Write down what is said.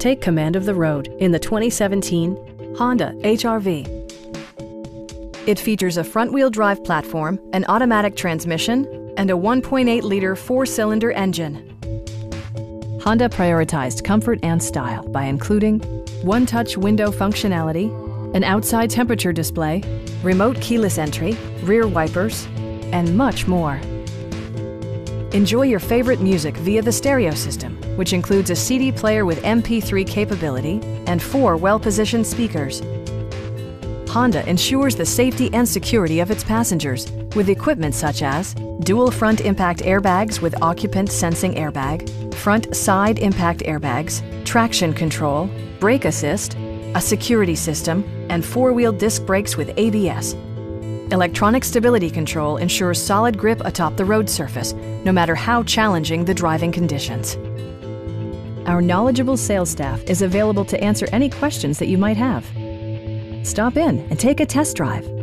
Take command of the road in the 2017 Honda HRV. It features a front-wheel drive platform, an automatic transmission, and a 1.8-liter four-cylinder engine. Honda prioritized comfort and style by including one-touch window functionality, an outside temperature display, remote keyless entry, rear wipers, and much more. Enjoy your favorite music via the stereo system, which includes a CD player with MP3 capability and four well-positioned speakers. Honda ensures the safety and security of its passengers with equipment such as dual front impact airbags with occupant sensing airbag, front side impact airbags, traction control, brake assist, a security system, and four-wheel disc brakes with ABS. Electronic stability control ensures solid grip atop the road surface, no matter how challenging the driving conditions. Our knowledgeable sales staff is available to answer any questions that you might have. Stop in and take a test drive.